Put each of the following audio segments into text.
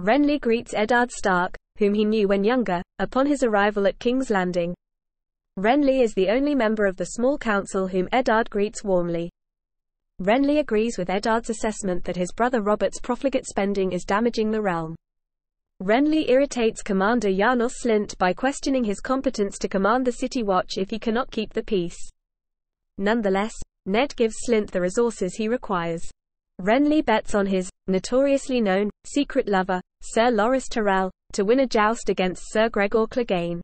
Renly greets Eddard Stark, whom he knew when younger, upon his arrival at King's Landing. Renly is the only member of the small council whom Eddard greets warmly. Renly agrees with Eddard's assessment that his brother Robert's profligate spending is damaging the realm. Renly irritates Commander Janos Slynt by questioning his competence to command the City Watch if he cannot keep the peace. Nonetheless, Ned gives Slynt the resources he requires. Renly bets on his, notoriously known, secret lover, Sir Loras Tyrell, to win a joust against Sir Gregor Clegane.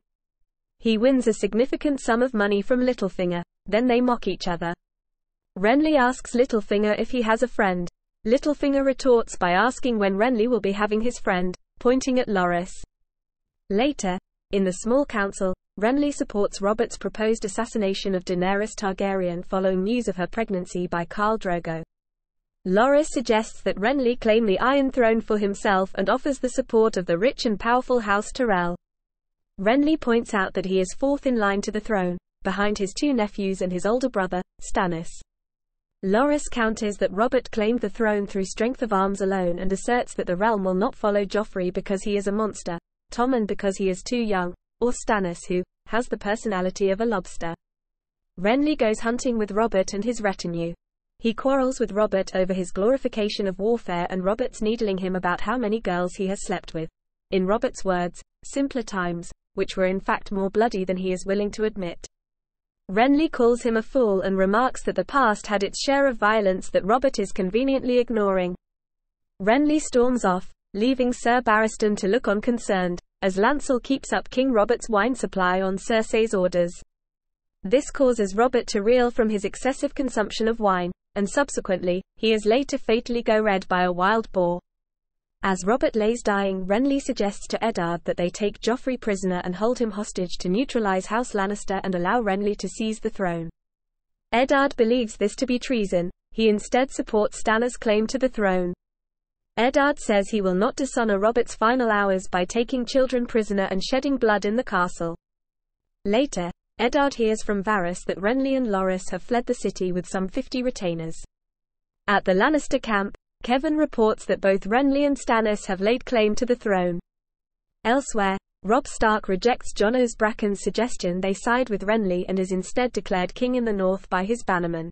He wins a significant sum of money from Littlefinger, then they mock each other. Renly asks Littlefinger if he has a friend. Littlefinger retorts by asking when Renly will be having his friend, pointing at Loras. Later, in the small council, Renly supports Robert's proposed assassination of Daenerys Targaryen following news of her pregnancy by Khal Drogo. Loras suggests that Renly claim the Iron Throne for himself and offers the support of the rich and powerful House Tyrell. Renly points out that he is fourth in line to the throne, behind his two nephews and his older brother, Stannis. Loras counters that Robert claimed the throne through strength of arms alone and asserts that the realm will not follow Joffrey because he is a monster, Tommen because he is too young, or Stannis who has the personality of a lobster. Renly goes hunting with Robert and his retinue. He quarrels with Robert over his glorification of warfare and Robert's needling him about how many girls he has slept with. In Robert's words, simpler times, which were in fact more bloody than he is willing to admit. Renly calls him a fool and remarks that the past had its share of violence that Robert is conveniently ignoring. Renly storms off, leaving Sir Barristan to look on concerned, as Lancel keeps up King Robert's wine supply on Cersei's orders. This causes Robert to reel from his excessive consumption of wine, and subsequently, he is later fatally go red by a wild boar. As Robert lays dying, Renly suggests to Eddard that they take Joffrey prisoner and hold him hostage to neutralize House Lannister and allow Renly to seize the throne. Eddard believes this to be treason, he instead supports Stannis' claim to the throne. Eddard says he will not dishonor Robert's final hours by taking children prisoner and shedding blood in the castle. Later, Eddard hears from Varys that Renly and Loras have fled the city with some 50 retainers. At the Lannister camp, Kevan reports that both Renly and Stannis have laid claim to the throne. Elsewhere, Robb Stark rejects Jon Osbraken's suggestion they side with Renly and is instead declared king in the north by his bannermen.